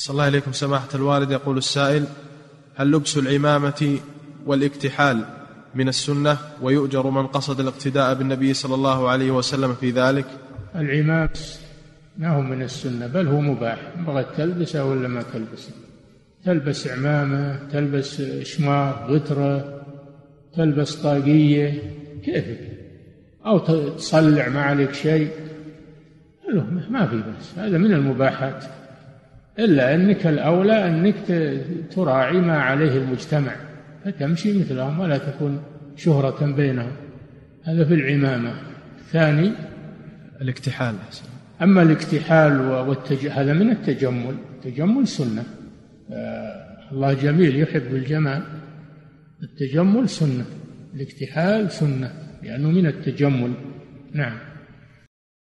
صلى الله إليكم سماحة الوالد يقول السائل هل لبس العمامة والاكتحال من السنة؟ ويؤجر من قصد الاقتداء بالنبي صلى الله عليه وسلم في ذلك؟ العمام ما هو من السنة بل هو مباح. بغت تلبسه ولا ما تلبسه؟ تلبس عمامة تلبس شمار غترة تلبس طاقية كيفك أو تصلع ما عليك شيء. ما في بس هذا من المباحات. إلا أنك الأولى أنك تراعي ما عليه المجتمع فتمشي مثلهم ولا تكون شهرة بينهم. هذا في العمامة. الثاني الاكتحال. أما الاكتحال والتج... هذا من التجمل. التجمل سنة. آه الله جميل يحب الجمال. التجمل سنة. الاكتحال سنة لأنه من التجمل. نعم.